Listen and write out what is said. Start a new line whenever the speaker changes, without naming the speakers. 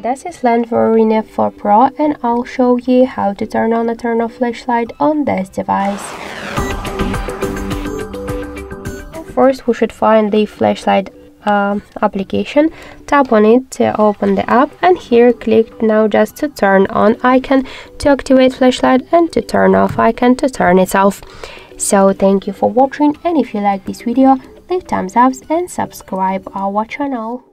Hi, this is LANDVO Rino4 Pro and I'll show you how to turn on and turn off flashlight on this device. First we should find the flashlight uh, application, tap on it to open the app and here click now just to turn on icon to activate flashlight and to turn off icon to turn it off. So thank you for watching and if you like this video leave thumbs up and subscribe our channel.